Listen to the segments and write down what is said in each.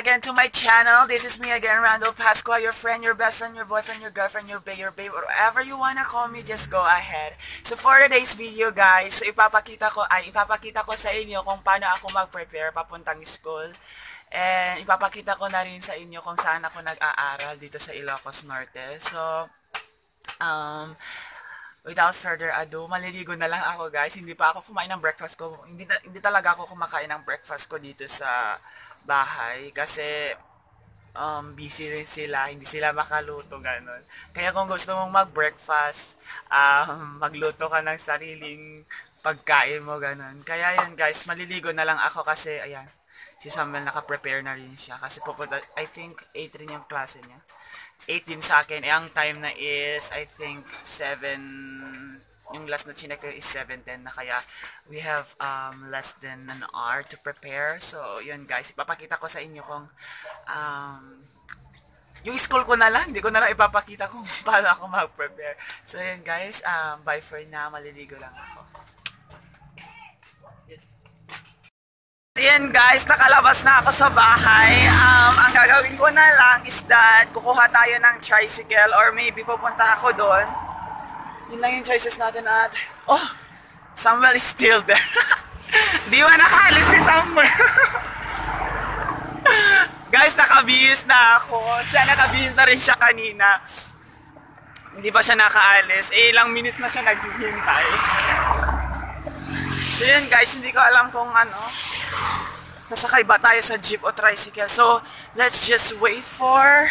again to my channel. This is me again, Randall Pasqua, your friend, your best friend, your boyfriend, your girlfriend, your babe, your babe, whatever you wanna call me, just go ahead. So for today's video guys, so ipapakita ko, ay ipapakita ko sa inyo kung paano ako mag-prepare papuntang school. And ipapakita ko na rin sa inyo kung saan ako nag-aaral dito sa Ilocos Norte. So, um, without further ado, maliligo na lang ako guys. Hindi pa ako kumain ng breakfast ko. Hindi, hindi talaga ako kumakain ng breakfast ko dito sa bahay kasi um, busy rin sila, hindi sila makaluto, ganun. Kaya kung gusto mong mag-breakfast, um, magluto ka ng sariling pagkain mo, ganun. Kaya yan guys, maliligo na lang ako kasi, ayan, si Samuel naka-prepare na rin siya kasi pupunta, I think 8 rin yung klase niya. 18 sa akin, eh, ang time na is, I think, 7 yung last na chinek is 7.10 na kaya we have um, less than an hour to prepare. So, yun guys, ipapakita ko sa inyo kung um, yung school ko na lang, hindi ko na lang ipapakita kung paano ako mag-prepare. So, yun guys, um, bye for now, maliligo lang ako. Yan guys, nakalabas na ako sa bahay. Um, ang gagawin ko na lang is that kukuha tayo ng tricycle or maybe pupunta ako doon yun lang yung choices natin at, oh, Samuel is still there. Di ba nakalis si Samuel? Guys, nakabihis na ako. Siya nakabihis na rin siya kanina. Hindi pa siya nakaalis. Eh, ilang minutes na siya naghihintay. So yun guys, hindi ko alam kung ano, nasakay ba tayo sa jeep o tricycle. So, let's just wait for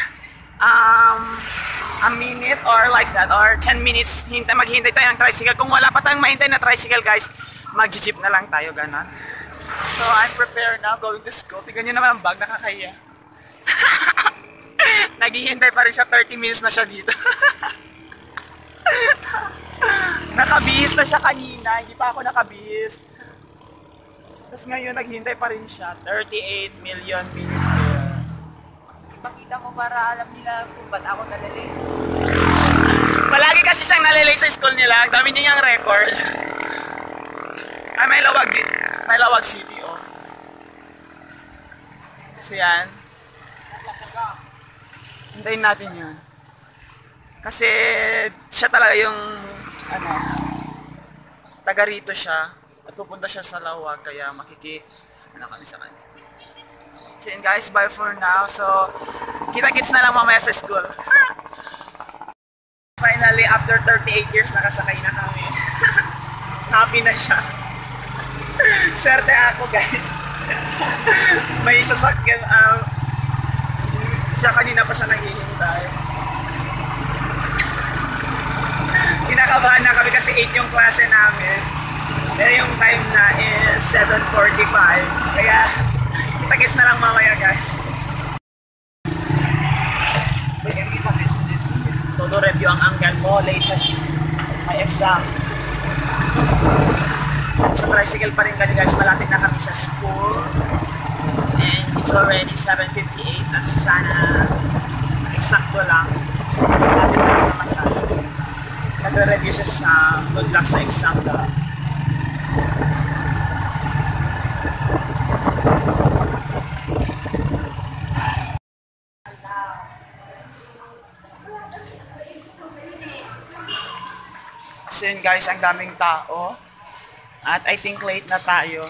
um, a minute or like that or 10 minutes hintay, maghihintay tayo ng tricycle. Kung wala pa tayong mahintay na tricycle guys, mag-jeep na lang tayo ganon. So I'm prepared now going to school. Tignan nyo naman ang bag, nakakaya. Naghihintay pa rin siya, 30 minutes na siya dito. nakabihis na siya kanina, hindi pa ako nakabihis. Tapos ngayon naghihintay pa rin siya, 38 million minutes. Pakita mo para alam nila kung ba't ako nalalate. Palagi kasi siyang nalilate sa school nila. Ang dami niya yung record. Ay, may lawag din. May lawag city, oh. Kasi yan. Hintayin natin yun. Kasi siya talaga yung, ano, taga rito siya. At pupunta siya sa lawag, kaya makiki, ano kami sa kanya. So guys, bye for now. So, kita-kits na lang mamaya sa school. Finally, after 38 years, nakasakay na kami. Happy na siya. Swerte ako guys. May sasakyan, um, siya kanina pa siya naghihintay. Kinakabahan na kami kasi 8 yung klase namin. Pero yung time na is 7.45. Kaya, Tagis na lang mamaya guys. Todo review ang angle mo, latest may exam. Sa tricycle pa rin kami guys, malapit na kami sa school. And it's already 7.58 at sana eksakto lang. Siya sa good luck sa exam. So yun guys, ang daming tao. At I think late na tayo.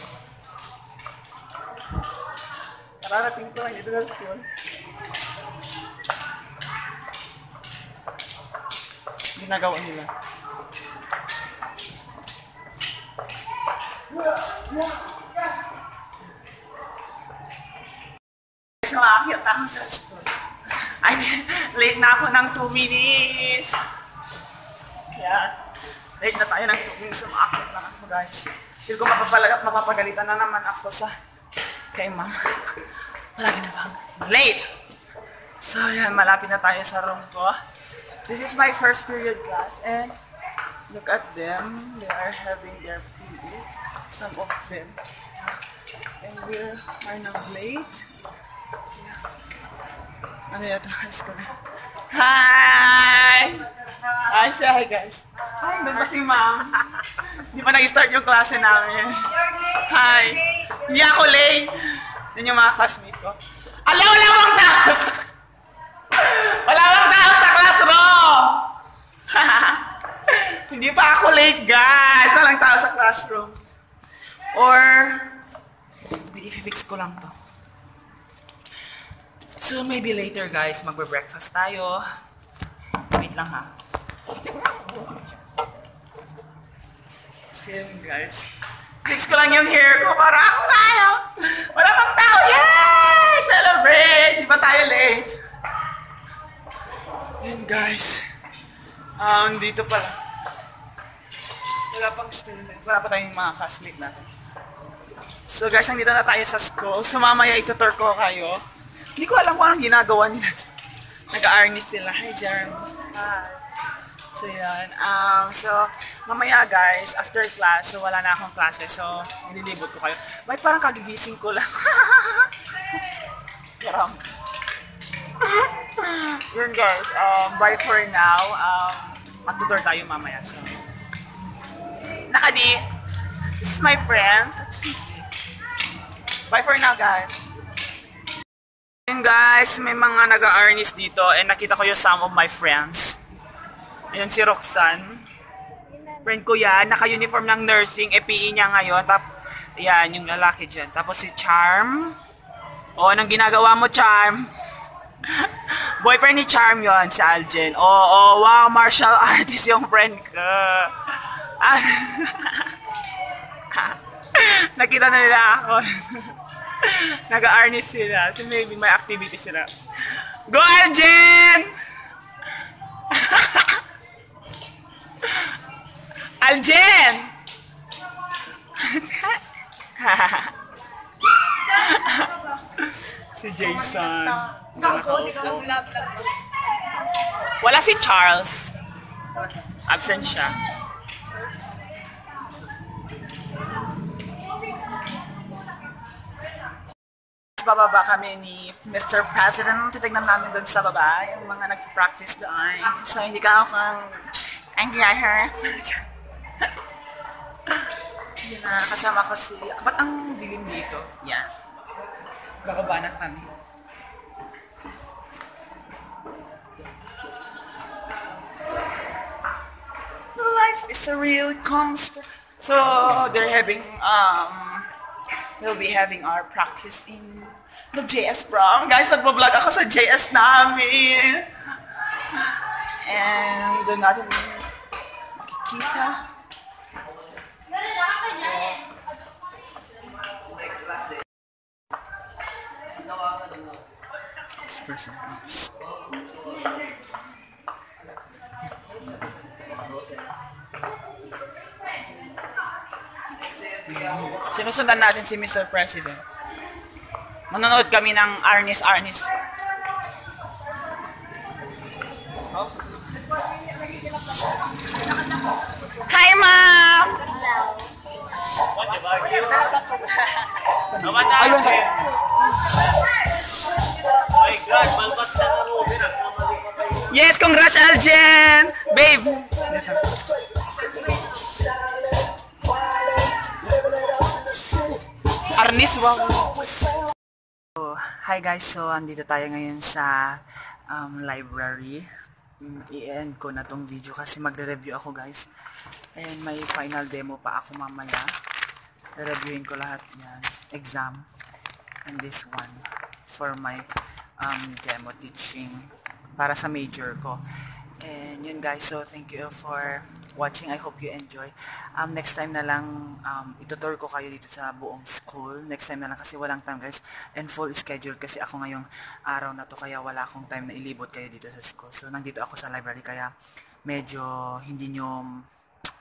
Nararating ko lang dito sa school. Ginagawa nila. Guys, makakit ako sa. Ay, late na ako ng 2 minutes. Kaya, late na tayo ng 2 minutes. Umakit lang ako guys. Feel ko mapapalagat, mapapagalitan na naman ako sa kay ma'am. Palagi na bang late. So yan, malapit na tayo sa room ko. This is my first period class and look at them. They are having their PE. Some of them. And we are now late. Ano yata? Let's go. Hi! Hi, say hi guys. Hi, doon ba si ma'am? Hindi pa nag-start yung klase namin. Hi! Hindi ako late! Yun yung mga classmate ko. Ala, wala bang tao sa... Wala bang tao sa classroom! Hindi pa ako late, guys. Walang tao sa classroom. Or, i-fix ko lang to. So, maybe later, guys, magbe-breakfast tayo. Wait lang, ha. So, yun, guys. Fix ko lang yung hair ko para ako tayo. Wala pang tao. Yay! Celebrate! Di ba tayo late? Yun, guys. Um, dito pala. Wala pang student. Wala pa tayong mga classmate natin. So guys, nandito na tayo sa school. So mamaya itutur ko kayo. Hindi ko alam kung anong ginagawa nila. Nag-arnis sila. Hi, Jeremy. Hi. So yan. Um, so, mamaya guys, after class, so wala na akong klase. So, nililibot ko kayo. Bakit parang kagigising ko lang? Parang. Yun guys, um, bye for now. Um, magtutur tayo mamaya. So, Nakadi, this is my friend. Bye for now, guys. Ayun guys, may mga nag-arnis dito and nakita ko yung some of my friends. Ayun si Roxanne. Friend ko yan, naka-uniform ng nursing, EPE niya ngayon. Tap, yan, yung lalaki dyan. Tapos si Charm. O, anong ginagawa mo, Charm? Boyfriend ni Charm yon si Aljen. Oo, oh, wow, martial artist yung friend ko. Ah, Nakita na nila ako. Nag-arnis sila. So maybe may activity sila. Go, Aljen! Aljen! si Jason. Wala si Charles. Absent siya. Bababa kami ni Mr. President. Titignan namin doon sa baba, yung mga nag-practice doon. So, hindi ka ako angry at her. Yun na, kasama ko si... Ba't ang dilim dito? Yan. Bababa na kami. Life is a real concert. So, they're having, um, we'll be having our practice in the JS prom. Guys, nagbablog ako sa JS namin. And doon natin makikita. This person. Sinusundan natin si Mr. President. Manonood kami ng Arnis Arnis. Oh. Hi, ma'am! Ayun sa... Yes, congrats, Aljen! Babe! Arnis, wow! Hi guys, so andito tayo ngayon sa um, library. Mm, I-end ko na tong video kasi magre-review ako guys. And may final demo pa ako mamaya. Reviewin ko lahat yan. Exam. And this one for my um, demo teaching para sa major ko. And yun guys, so thank you for watching. I hope you enjoy. Um, next time na lang, um, itutur ko kayo dito sa buong school. Next time na lang kasi walang time guys. And full schedule kasi ako ngayong araw na to kaya wala akong time na ilibot kayo dito sa school. So nandito ako sa library kaya medyo hindi nyo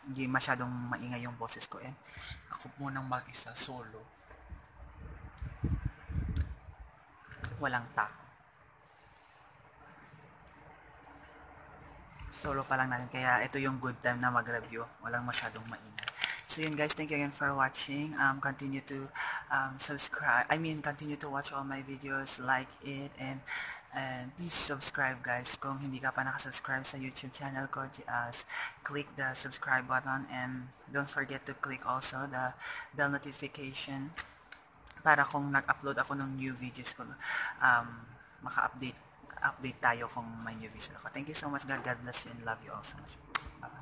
hindi masyadong maingay yung boses ko. And ako munang mag-isa solo. Walang tao. Solo pa lang natin. Kaya ito yung good time na mag-review. Walang masyadong maingay. So yun guys, thank you again for watching. Um, continue to um, subscribe. I mean, continue to watch all my videos, like it, and and please subscribe guys. Kung hindi ka pa nakasubscribe sa YouTube channel ko, uh, click the subscribe button and don't forget to click also the bell notification para kung nag-upload ako ng new videos ko, um, maka-update update tayo kung may new videos ako. Thank you so much, God. God bless you and love you all so much. Bye-bye.